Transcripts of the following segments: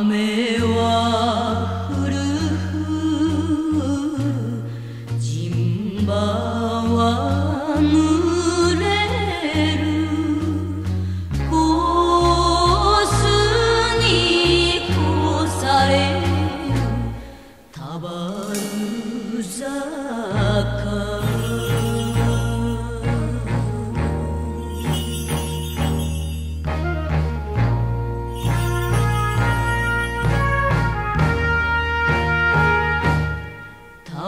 Amen.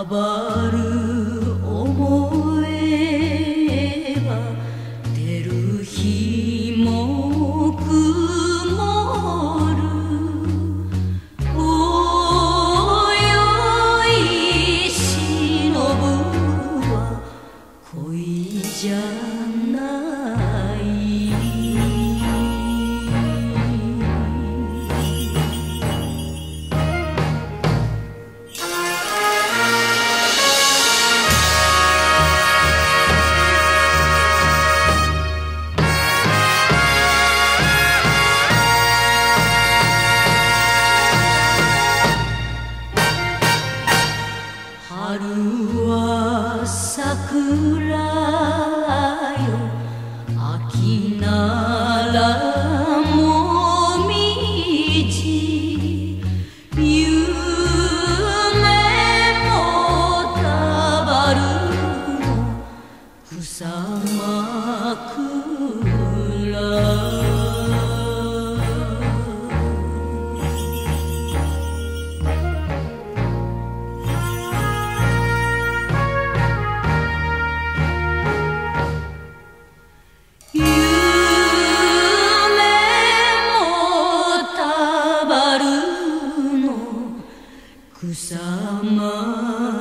ばる思えば出る日も曇る。およい忍ぶは恋じゃ。春は桜よ秋ならもみじ夢もたばるの草枕るの草枕